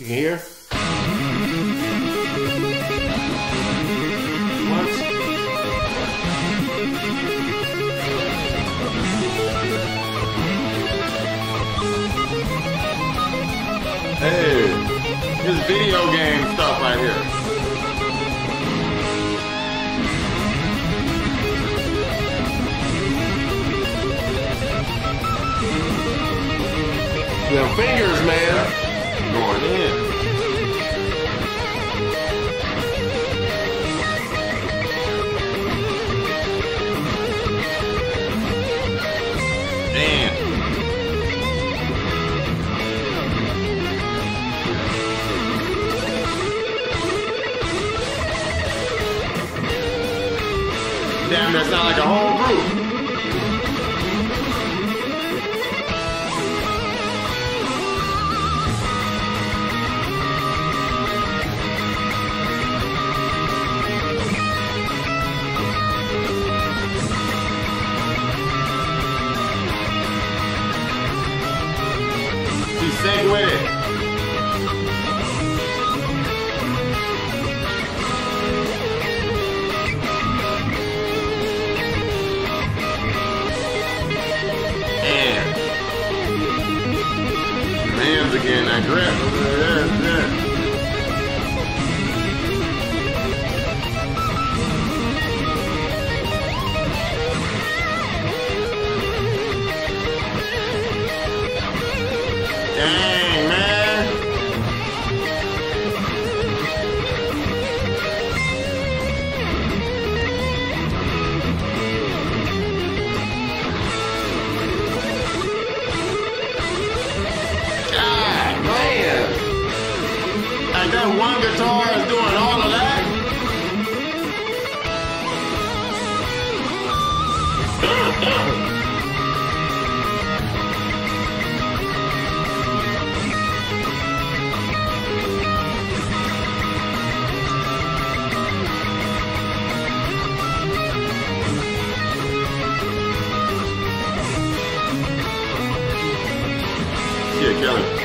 You can hear? Hey, this video game stuff right here. Them fingers, man. Damn. Damn, that sound like a whole group. Sick with it. And hands again, grip. Yeah, Kelly.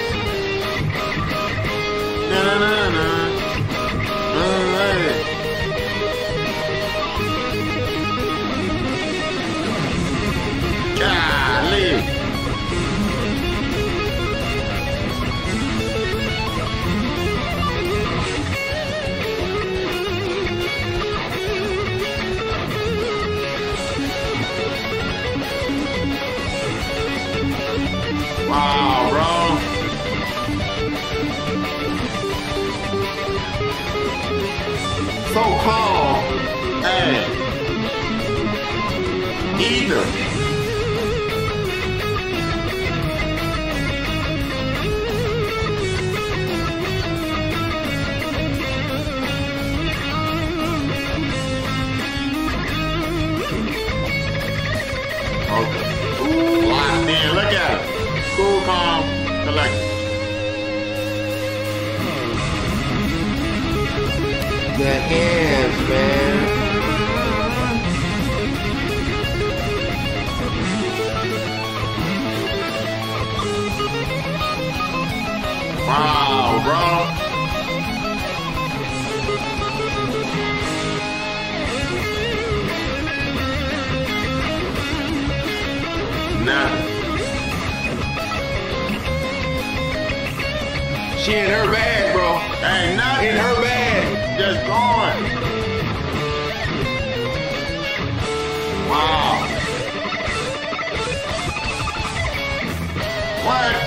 So calm. Hey. Either. Okay. Ooh, locked in. Look at it. Cool, calm, collected. The hands, man. Wow, bro. Nothing. She in her bag, bro. Ain't nothing. In her bag. Just going. Wow. What?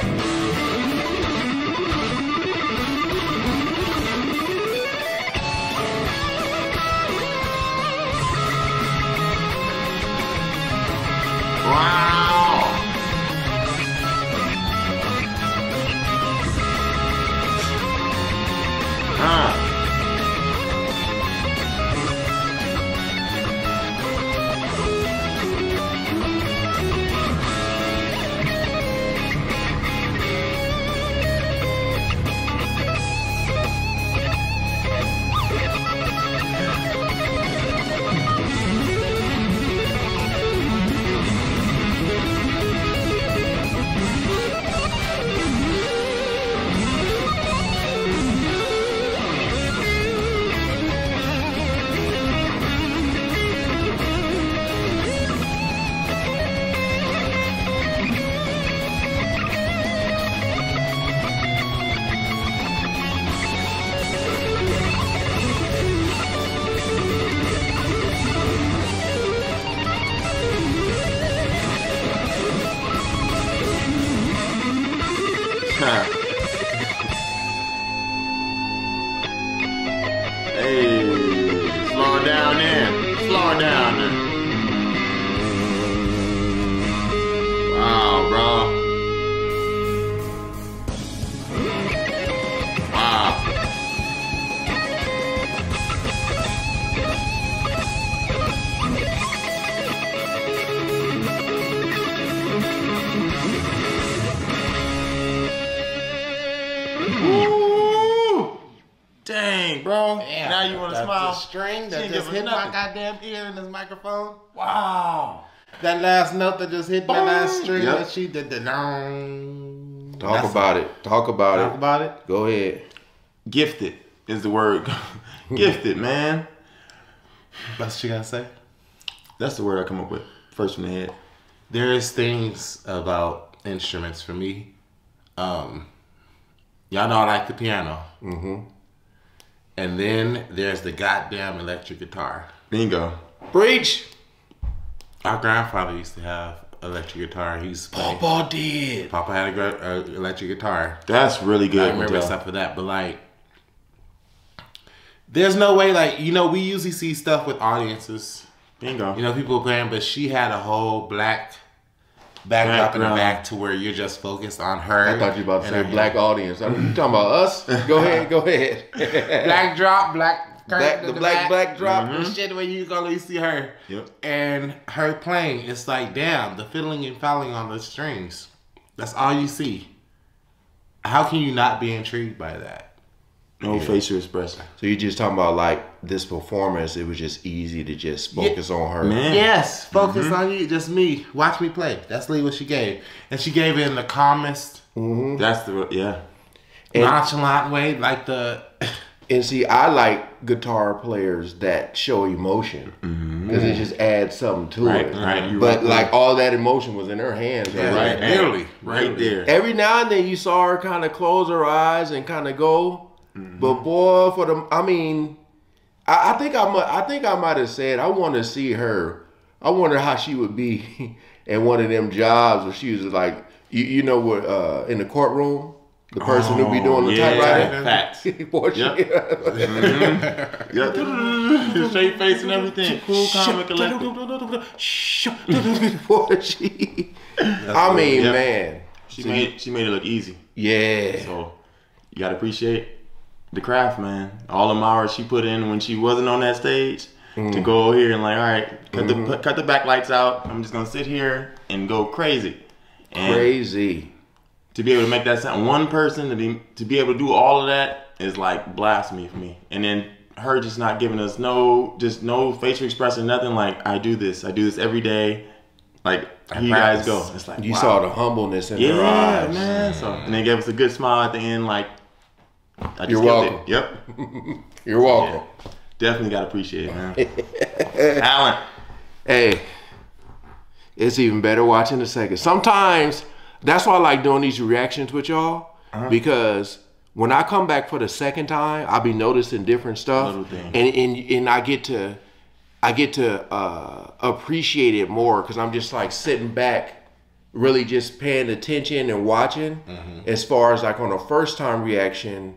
Hey, Dang, bro. now you want to That's smile? the string She that ain't just hit us my nothing. goddamn ear in this microphone. Wow. That last note that just hit my last string Yep. that she did the dong. Talk That's- about it. Talk about Talk it. Talk about it. Go ahead. Gifted is the word. Gifted, man. That's what you gotta say. That's the word I come up with first from the head. There's things about instruments for me. Um, y'all know I like the piano. Mm-hmm. And then there's the goddamn electric guitar. Bingo. Breach. Our grandfather used to have electric guitar. He used to play. Papa did. Papa had a gra- uh, electric guitar. That's really good. I remember Miguel. stuff for that, but like, there's no way. Like, you know, we usually see stuff with audiences. Bingo. You know, people playing, but she had a whole black backdrop in the back to where you're just focused on her. I thought you were about to say black audience. I'm you talking about us? Go ahead. Go ahead. black drop, black curtain Black- in the black back, backdrop. and mm-hmm. shit where you only see her. Yep. And her playing, it's like damn, the fiddling and fouling on the strings. That's all you see. How can you not be intrigued by that? No facial expression. So you just talking about like this performance? It was just easy to just focus on her. Man. Yes, focus Mm-hmm. on you, just me. Watch me play. That's literally what she gave, and she gave it in the calmest, That's the yeah. And- nonchalant way, like the. And see, I like guitar players that show emotion because it just adds something to Right, it. right, you're But right. like all that emotion was in her hands. Yeah, right? right. Literally, Right literally. there. Every now and then you saw her kind of close her eyes and kind of go, but boy, for the I mean, I, I think I might I think I might have said I want to see her. I wonder how she would be in one of them jobs where she was like, you, you know what, uh, in the courtroom, the person who be doing the Oh, yeah, typewriting. Facts. Boy, she- Yep. Straight face and everything. Cool, calm, and collected. Boy, she- I mean, Yep. man. She made she made it look easy. Yeah. So you gotta appreciate the craft, man. All the hours she put in when she wasn't on that stage to go here and like, all right, cut the mm-hmm. cut the backlights out. I'm just gonna sit here and go crazy. And Crazy. to be able to make that sound, one person to be to be able to do all of that is like blasphemy for me. And then her just not giving us no, just no facial expression, nothing. Like I do this, I do this every day. Like I you guys go. It's like You wow. saw the humbleness in yeah, her eyes. man. So and they gave us a good smile at the end. Like I just You're welcome. It. Yep, You're welcome. definitely got to appreciate it, man. Alan. Hey, it's even better watching the second. Sometimes that's why I like doing these reactions with y'all Uh-huh. because when I come back for the second time, I'll be noticing different stuff, Little things. and and and I get to I get to uh, appreciate it more because I'm just like sitting back, really just paying attention and watching. Mm-hmm. As far as like on a first time reaction,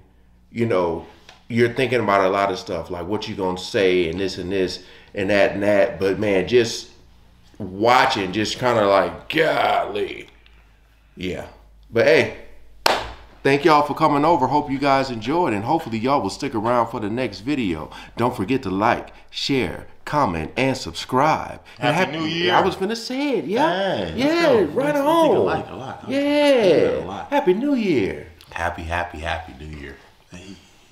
you know, you're thinking about a lot of stuff like what you're gonna say and this and this and that and that. But man, just watching, just kind of like golly, yeah. But hey, thank y'all for coming over. Hope you guys enjoyed, and hopefully y'all will stick around for the next video. Don't forget to like, share, comment, and subscribe. And Happy New Year. I was gonna say it. Yeah, Hey, let's yeah, right think on. I like a lot. I like Yeah, a lot. Happy New Year. Happy, happy, happy New Year.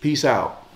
Peace out.